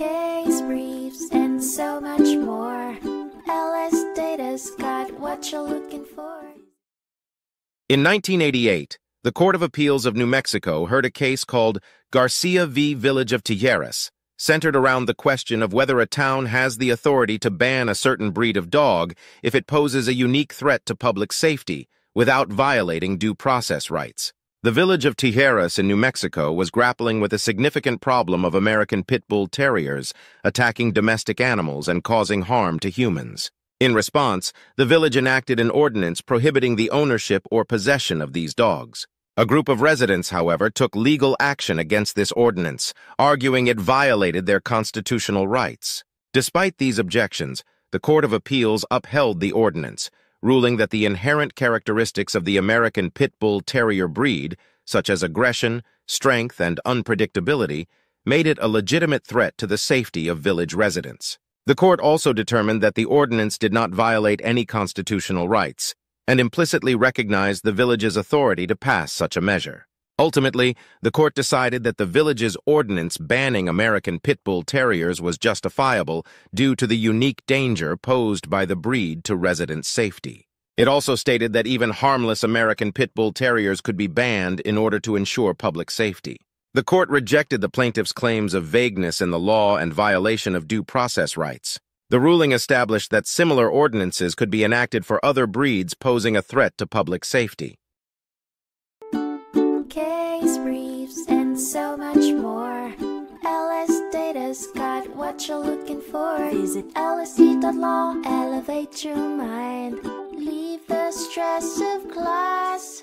case briefs, and so much more. LS Data's got what you're looking for. In 1988, the Court of Appeals of New Mexico heard a case called Garcia v. Village of Tijeras, centered around the question of whether a town has the authority to ban a certain breed of dog if it poses a unique threat to public safety without violating due process rights. The village of Tijeras in New Mexico was grappling with a significant problem of American pit bull terriers attacking domestic animals and causing harm to humans. In response, the village enacted an ordinance prohibiting the ownership or possession of these dogs. A group of residents, however, took legal action against this ordinance, arguing it violated their constitutional rights. Despite these objections, the Court of Appeals upheld the ordinance, ruling that the inherent characteristics of the American Pit Bull Terrier breed, such as aggression, strength, and unpredictability, made it a legitimate threat to the safety of village residents. The court also determined that the ordinance did not violate any constitutional rights, and implicitly recognized the village's authority to pass such a measure. Ultimately, the court decided that the village's ordinance banning American Pit Bull Terriers was justifiable due to the unique danger posed by the breed to resident safety. It also stated that even harmless American Pit Bull Terriers could be banned in order to ensure public safety. The court rejected the plaintiff's claims of vagueness in the law and violation of due process rights. The ruling established that similar ordinances could be enacted for other breeds posing a threat to public safety case briefs, and so much more. LS Data's got what you're looking for. Visit lsd.law, elevate your mind. Leave the stress of class.